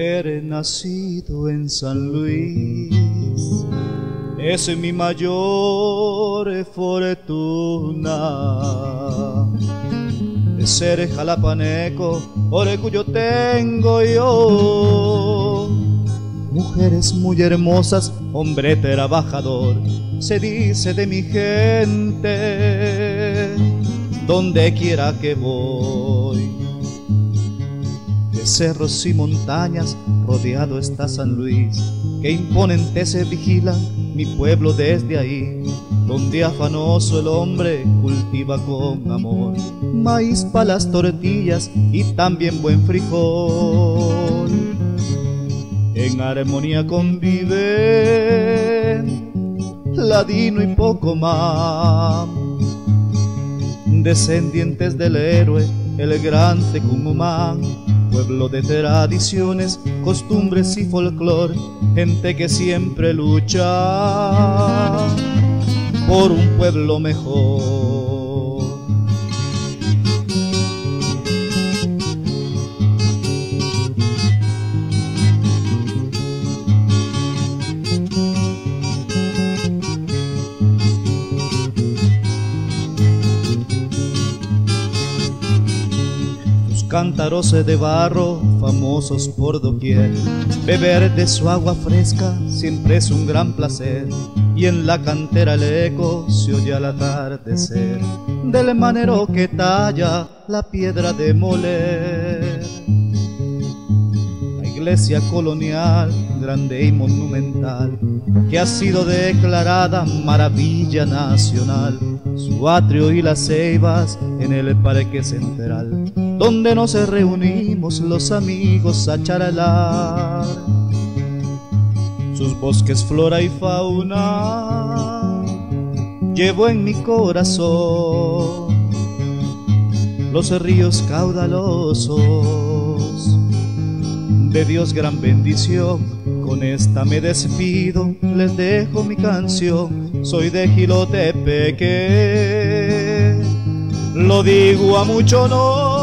nacido en San Luis es mi mayor fortuna. De ser jalapaneco, orgullo tengo yo. Mujeres muy hermosas, hombre trabajador, se dice de mi gente, donde quiera que voy. De cerros y montañas rodeado está San Luis, que imponente se vigila mi pueblo desde ahí, donde afanoso el hombre cultiva con amor maíz para las tortillas y también buen frijol. En armonía conviven ladino y poco más, descendientes del héroe, el gran Tecumumán pueblo de tradiciones, costumbres y folclor, gente que siempre lucha por un pueblo mejor. Cántaros de barro, famosos por doquier. Beber de su agua fresca siempre es un gran placer, y en la cantera el eco se oye al atardecer del manero que talla la piedra de moler. La iglesia colonial, grande y monumental, que ha sido declarada maravilla nacional, su atrio y las ceibas en el parque central donde nos reunimos los amigos a charlar. Sus bosques, flora y fauna, llevo en mi corazón los ríos caudalosos. De Dios gran bendición, con esta me despido, les dejo mi canción, soy de Gilotepeque, lo digo a mucho no